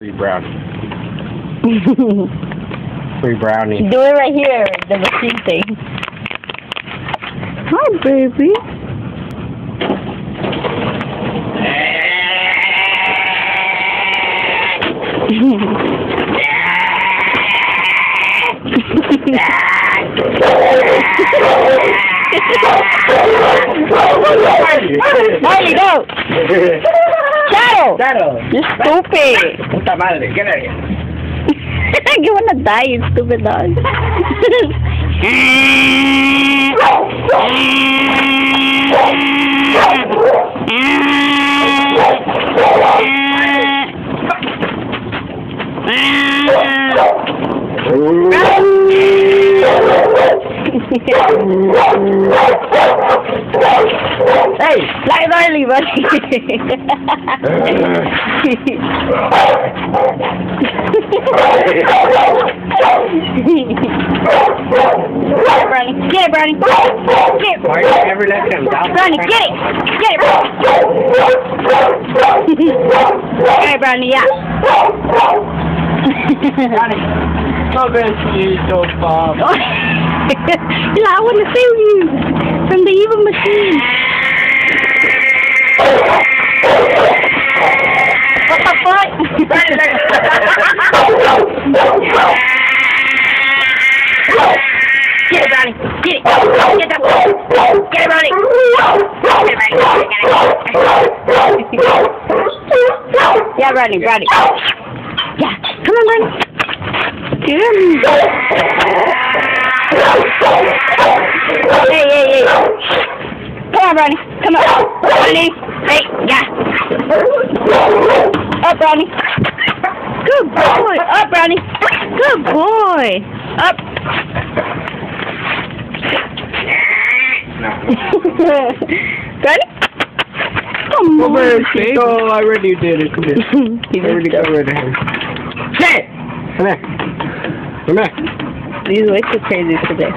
Free brownie. Free brownie. Do it right here, the machine thing. Hi, baby. Molly, go! Shadow! Shadow. You stupid! Puta madre, get out of here. you wanna die, you stupid dog. hey, fly early, Brownie, get it, Brownie. Get it. Why you never let him down? Brownie, get it. Get it. Hey, Brownie, yeah. Not going to you so far. yeah, I want to save you from the evil machine. What? Get it, Brownie. Get it. Get that Get it, Brownie. Get it, Brownie. yeah, Brownie, Brownie. Yeah, come on, Brownie. Get him. Hey, hey, hey. Come on, Brownie. Come on. Brownie. Hey, yeah. Up, Brownie. Good boy. Up, Brownie. Good boy. Up. Brownie? Come on, baby. Oh, I already did it. Come here. He's already got rid of him. Sit! Come here. Come here. He's way too crazy today.